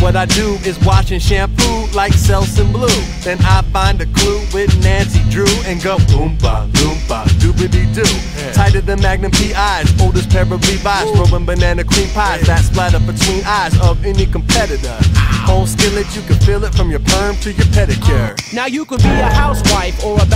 what I do is wash and shampoo like Selsun Blue. Then I find a clue with Nancy Drew and go oompa loompa doobity doo. Yeah. Tighter than Magnum PIs, oldest pair of Levi's, throwing banana cream pies that splatter between eyes of any competitor. Whole skillet, you can feel it from your perm to your pedicure. Now you could be a housewife or a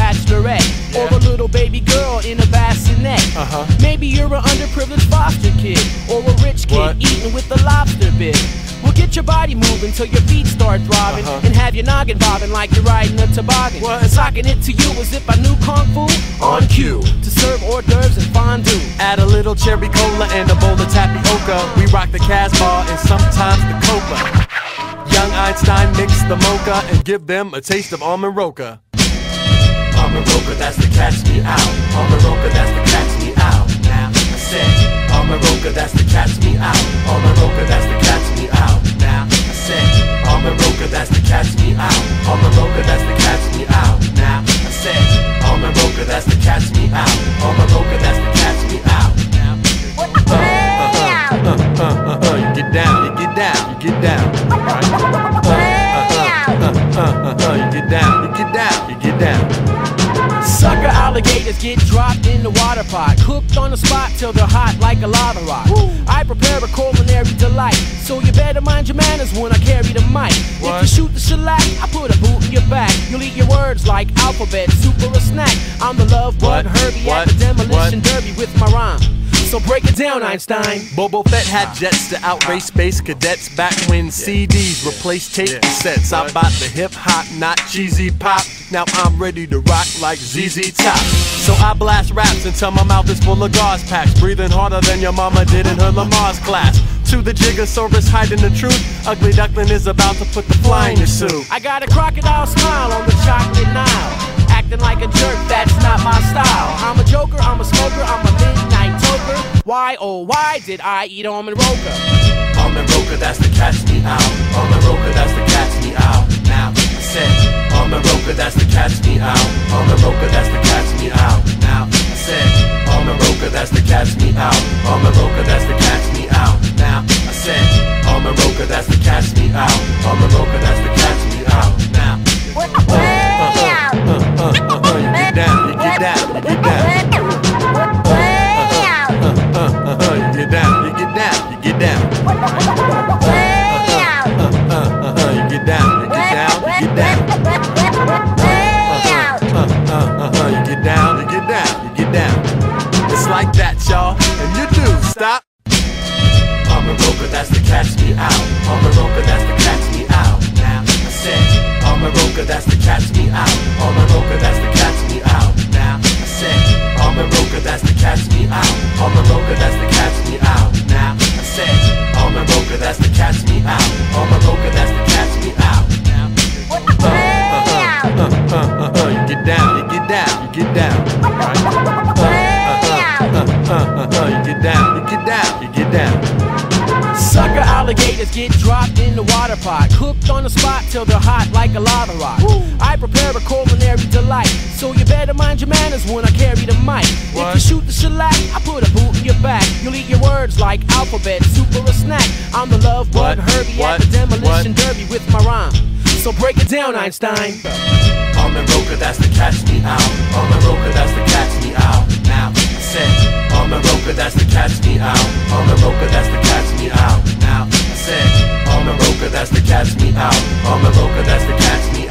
Maybe you're an underprivileged foster kid or a rich kid What? eating with the lobster bit. Well, get your body moving till your feet start throbbing Uh-huh. and have your noggin bobbing like you're riding a toboggan. What? And socking it to you as if I knew kung fu On cue. to serve hors d'oeuvres and fondue. Add a little cherry cola and a bowl of tapioca. We rock the Casbah and sometimes the coca. Young Einstein mix the mocha and give them a taste of almond roca. Almond roca, that's the catch me out. Almond roca, that's the roca, catch me out. Almond roca, that's the catch me out. Now I said, almond roca, that's the catch me out. Almond roca, that's the catch me out. Now. Uh, uh, uh, uh, uh, you get down, you get down, you get down. Right? Uh, uh, uh, uh, uh, you get down, you get down, you get down. Sucker alligators get dropped in the water pot, cooked on the spot till they're hot like a lava rock. I mind your manners when I carry the mic. If you shoot the shellac, I put a boot in your back. You'll eat your words like alphabet, soup or a snack. I'm the love bug, Herbie What? at the demolition What? derby with my rhyme. So break it down, Einstein. Boba Fett had jets to outrace space cadets back when CDs replaced tape Yeah. cassettes. I bought the hip hop, not cheesy pop. Now I'm ready to rock like ZZ Top. So I blast raps until my mouth is full of gauze packs, breathing harder than your mama did in her Lamaze class. To the Jigosaurus hiding the truth, Ugly Duckling is about to put the fly in your suit. I got a crocodile smile on the chocolate Nile. Acting like a jerk, that's not my style. I'm a joker, I'm a smoker, I'm a midnight toker. Why, oh, why did I eat almond roca? Almond Roca, that's the catch me out. Almond Roca, that's the catch me out. Now I said, Almond Roca, that's the catch me out. Almond Roca, that's the catch me out. Now I said, Almond Roca, that's the catch me out. Almond Roca, catch me out. Almond Roca, that's the catch me out. Now I said, Almond Roca, that's the catch me out. Almond Roca, that's the catch me out. Now I said, Almond Roca, that's the catch me out. Almond Roca, that's the catch me out. Now I said, Almond Roca, that's the catch me out. Almond Roca, that's the catch me out. Now. Uh, uh, uh, uh, uh, uh, you get down, you get down, you get down. Right? Alligators get dropped in the water pot, cooked on the spot till they're hot like a lava rock. I prepare a culinary delight, so you better mind your manners when I carry the mic. If you shoot the shellac, I put a boot in your back. You'll eat your words like alphabet, soup or a snack. I'm the love bug, What? Herbie What? at the demolition What? derby with my rhyme. So break it down, Einstein. Almond Roca, that's the catch me out. Almond Roca, that's the catch me out. Now I said, Almond Roca, that's the catch me out. Almond Roca, that's the catch me out. Now Almond that's the Roca, that's the catch me out. That's the Roca, that's the catch me